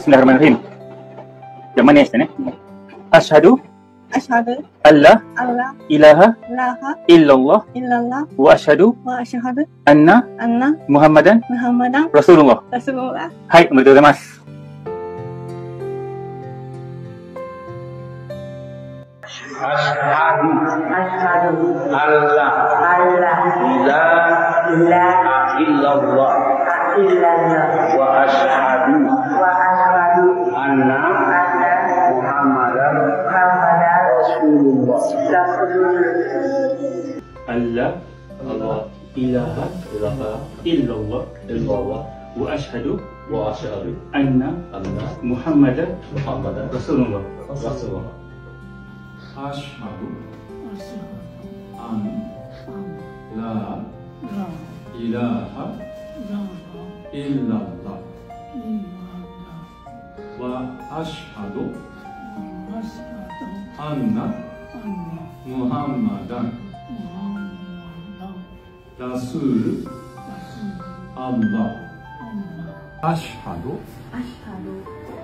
Bismillahirrahmanirrahim. Yang mana Ustaz eh? Asyhadu Asyhadu alla alla ilaha ilaha illallah illallah wa asyhadu wa asyhadu anna anna Muhammadan Muhammadan Rasulullah. Rasulullah. はい、おめでとうございます。 Asyhadu alla ilaha illallah wa asyhadu anna Muhammadan Rasulullah. alla ilaha illallah illallah wa asyhadu wa asyhadu anna anna Muhammadan Muhammadan Rasulullah. Rasulullah. Ashhadu an la أن محمدا رسول الله ألا الله إله إلا الله. إلا الله وأشهد وأشهد أن محمدا محمدا رسول الله رسول الله. أشهد أن لا إله إلا الله. はアシハドアンナ。ムハンマダン。ラスール。アンラアシハド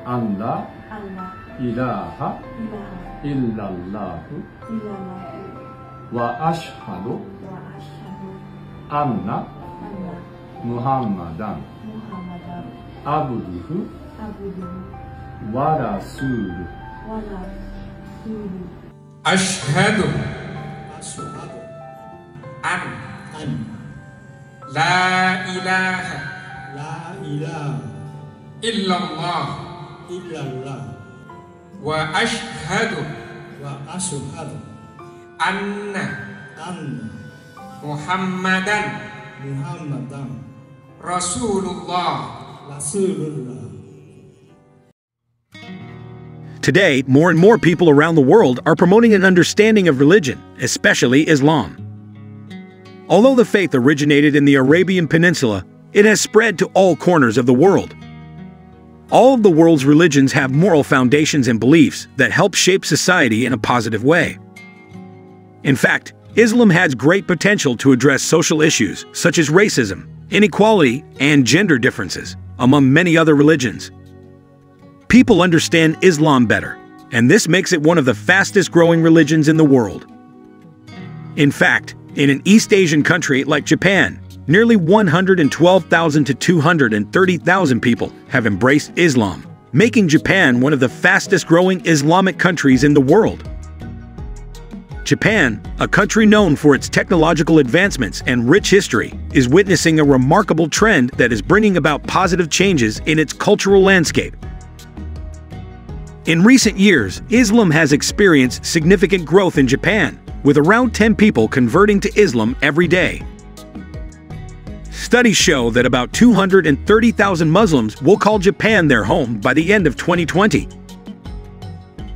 アンライラハ。イララフ。ワアシハドアンナ。ムハンマダン。アブリフ。ورسول أشهد أن لا إله لا إله إلا الله إلا الله وأشهد وأشهد أن أن محمدا محمدا رسول الله رسول الله Today, more and more people around the world are promoting an understanding of religion, especially Islam. Although the faith originated in the Arabian Peninsula, it has spread to all corners of the world. All of the world's religions have moral foundations and beliefs that help shape society in a positive way. In fact, Islam has great potential to address social issues such as racism, inequality, and gender differences, among many other religions. People understand Islam better, and this makes it one of the fastest growing religions in the world. In fact, in an East Asian country like Japan, nearly 112,000 to 230,000 people have embraced Islam, making Japan one of the fastest growing Islamic countries in the world. Japan, a country known for its technological advancements and rich history, is witnessing a remarkable trend that is bringing about positive changes in its cultural landscape. In recent years, Islam has experienced significant growth in Japan, with around 10 people converting to Islam every day. Studies show that about 230,000 Muslims will call Japan their home by the end of 2020.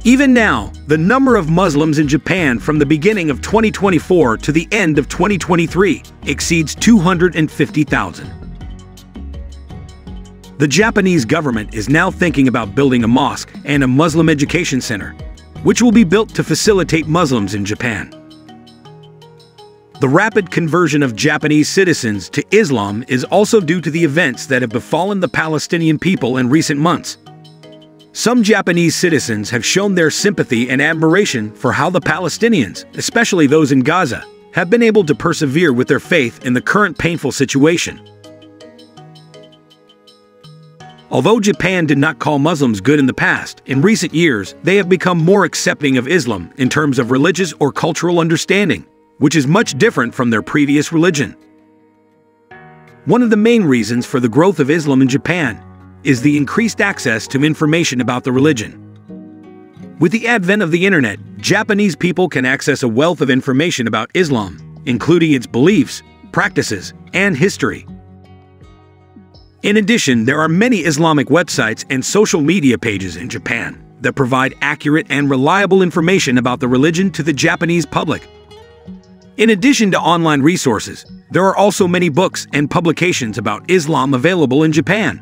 Even now, the number of Muslims in Japan from the beginning of 2024 to the end of 2023 exceeds 250,000. The Japanese government is now thinking about building a mosque and a Muslim education center, which will be built to facilitate Muslims in Japan. The rapid conversion of Japanese citizens to Islam is also due to the events that have befallen the Palestinian people in recent months. Some Japanese citizens have shown their sympathy and admiration for how the Palestinians, especially those in Gaza, have been able to persevere with their faith in the current painful situation. Although Japan did not call Muslims good in the past, in recent years they have become more accepting of Islam in terms of religious or cultural understanding, which is much different from their previous religion. One of the main reasons for the growth of Islam in Japan is the increased access to information about the religion. With the advent of the internet, Japanese people can access a wealth of information about Islam, including its beliefs, practices, and history. In addition, there are many Islamic websites and social media pages in Japan that provide accurate and reliable information about the religion to the Japanese public. In addition to online resources, there are also many books and publications about Islam available in Japan.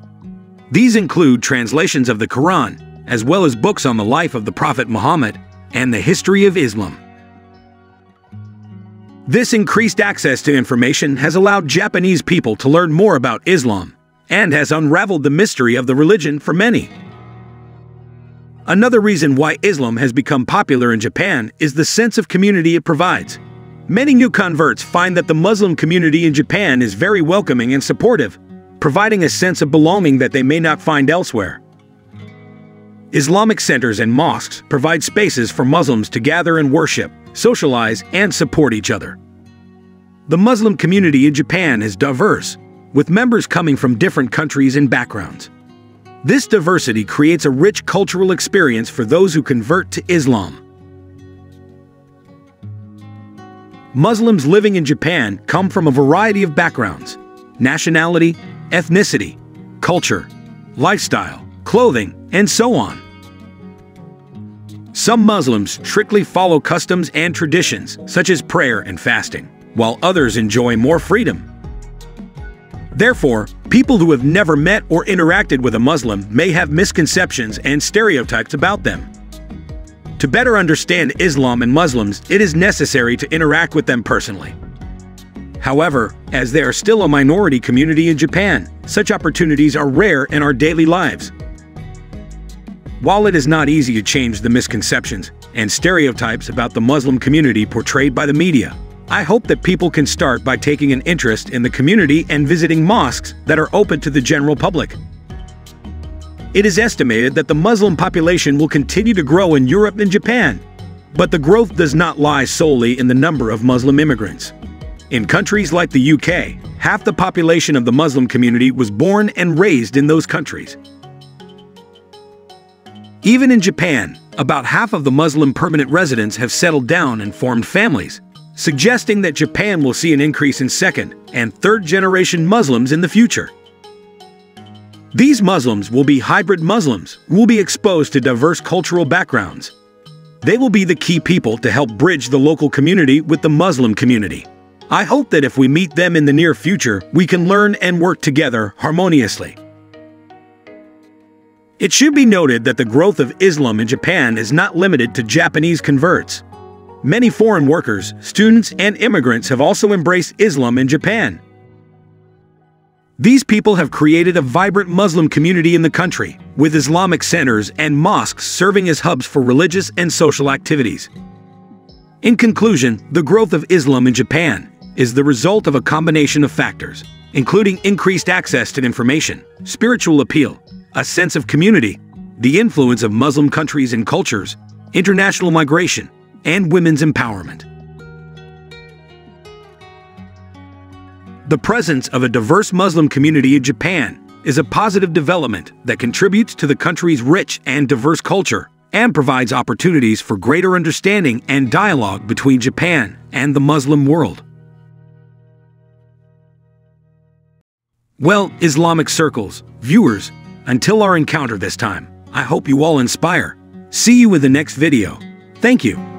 These include translations of the Quran, as well as books on the life of the Prophet Muhammad and the history of Islam. This increased access to information has allowed Japanese people to learn more about Islam and has unraveled the mystery of the religion for many. Another reason why Islam has become popular in Japan is the sense of community it provides. Many new converts find that the Muslim community in Japan is very welcoming and supportive, providing a sense of belonging that they may not find elsewhere. Islamic centers and mosques provide spaces for Muslims to gather and worship, socialize, and support each other. The Muslim community in Japan is diverse, with members coming from different countries and backgrounds. This diversity creates a rich cultural experience for those who convert to Islam. Muslims living in Japan come from a variety of backgrounds nationality, ethnicity, culture, lifestyle, clothing, and so on. Some Muslims strictly follow customs and traditions, such as prayer and fasting, while others enjoy more freedom. Therefore, people who have never met or interacted with a Muslim may have misconceptions and stereotypes about them. To better understand Islam and Muslims, it is necessary to interact with them personally. However, as they are still a minority community in Japan, such opportunities are rare in our daily lives. While it is not easy to change the misconceptions and stereotypes about the Muslim community portrayed by the media, I hope that people can start by taking an interest in the community and visiting mosques that are open to the general public. It is estimated that the Muslim population will continue to grow in Europe and Japan, but the growth does not lie solely in the number of Muslim immigrants. In countries like the UK, half the population of the Muslim community was born and raised in those countries. Even in Japan, about half of the Muslim permanent residents have settled down and formed families, suggesting that Japan will see an increase in second and third generation Muslims in the future. These Muslims will be hybrid Muslims who will be exposed to diverse cultural backgrounds. They will be the key people to help bridge the local community with the Muslim community. I hope that if we meet them in the near future, we can learn and work together harmoniously. It should be noted that the growth of Islam in Japan is not limited to Japanese converts. Many foreign workers, students, and immigrants have also embraced Islam in Japan. These people have created a vibrant Muslim community in the country, with Islamic centers and mosques serving as hubs for religious and social activities. In conclusion, the growth of Islam in Japan is the result of a combination of factors, including increased access to information, spiritual appeal, a sense of community, the influence of Muslim countries and cultures, international migration, and women's empowerment. The presence of a diverse Muslim community in Japan is a positive development that contributes to the country's rich and diverse culture and provides opportunities for greater understanding and dialogue between Japan and the Muslim world. Well, Islamic circles, viewers, until our encounter this time, I hope you all inspire. See you in the next video. Thank you.